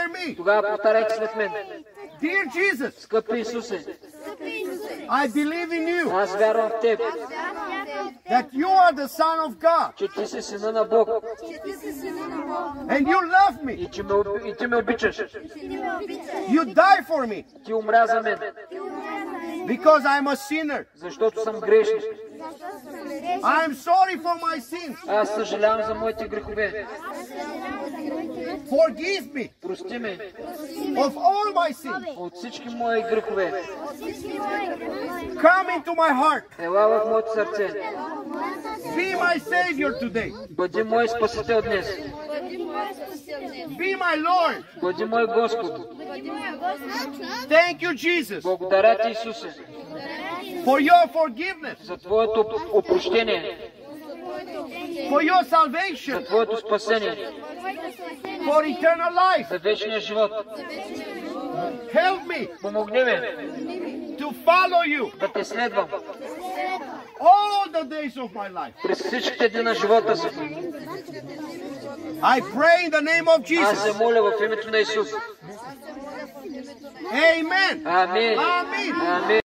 after me. Тогава повтаряйте след мен. Dear Jesus, Скъпи Исусе, I believe in you аз вярвам в Теб, that you are the Son of God че Ти си Сина на Бог and you love me. и, че ме, оби- и Ти ме обичаш. You die for me Ти умря за мен, because I'm a sinner. защото съм грешник. I'm sorry for my sins. Аз съжалявам за моите грехове. Forgive me Прости ме of all my sins. от всички мои грехове. Come into my heart. Ела в моето сърце. Be my Savior today. Бъди мой Спасител днес. Be my Lord. Бъди мой Господ. Thank you, Jesus, Благодаря Ти, Исусе, for your forgiveness, за Твоето опрощение, for your за salvation, Твоето спасение, for eternal life. за вечния живот. Help me Помогни ме to follow you да Те следвам През всичките дни на живота си. I pray in the name of Аз се Jesus. моля в името на Исус. Amen. Амин. Амин.